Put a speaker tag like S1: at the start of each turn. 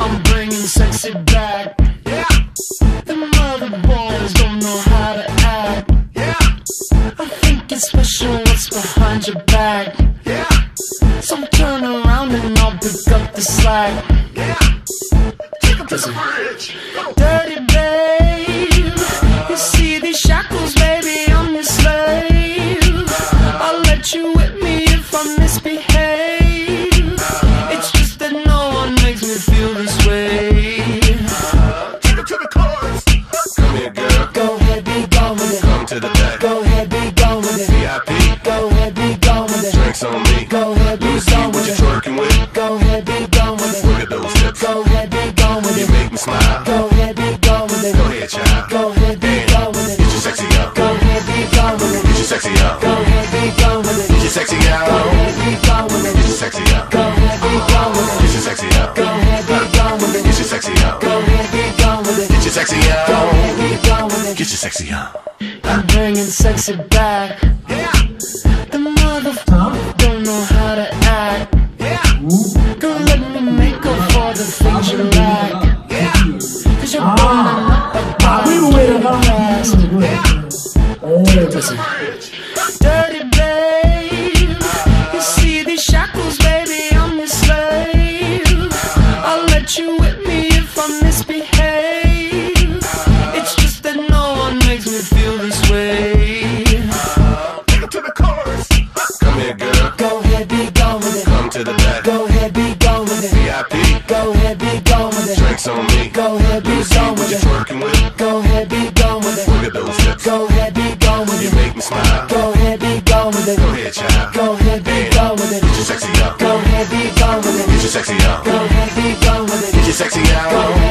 S1: I'm bringing sexy back.
S2: Yeah,
S1: The mother boys don't know how to act.
S2: yeah,
S1: I think it's special what's behind your back.
S2: yeah,
S1: So turn around and I'll pick up the slack.
S2: yeah. Take him to the bridge.
S1: Dirty babe, it. Go
S2: child.
S1: Go ahead, be gone with
S2: Get your sexy up.
S1: Go ahead, be gone with it.
S2: Get your sexy up.
S1: Go ahead, be gone with it.
S2: Get your sexy
S1: Go
S2: out.
S1: ahead, be gone with
S2: Get your sexy up.
S1: Go ahead, be gone with
S2: Get
S1: it.
S2: your sexy up.
S1: Go ahead, be gone with
S2: Get your sexy up.
S1: Go ahead, be gone with it.
S2: Get your sexy
S1: Go
S2: out.
S1: ahead, be gone with it.
S2: Get your sexy up.
S1: I'm bringing sexy back.
S2: Girl.
S1: Go ahead, be gone with it.
S2: Come to the back.
S1: Go ahead, be gone with it.
S2: VIP.
S1: Go ahead, be gone with it.
S2: Drinks on me.
S1: Go ahead, be
S2: see
S1: gone
S2: what
S1: with
S2: you're
S1: it. Go ahead, be gone with it.
S2: Look at those hips.
S1: Go ahead, be gone with
S2: You make me smile.
S1: Go ahead, be gone with it.
S2: Go ahead, child.
S1: Go ahead, be gone with it.
S2: Get your sexy up.
S1: Go ahead, be gone with
S2: Get
S1: it.
S2: your sexy up.
S1: Go ahead, be gone with
S2: Get
S1: it.
S2: your sexy out.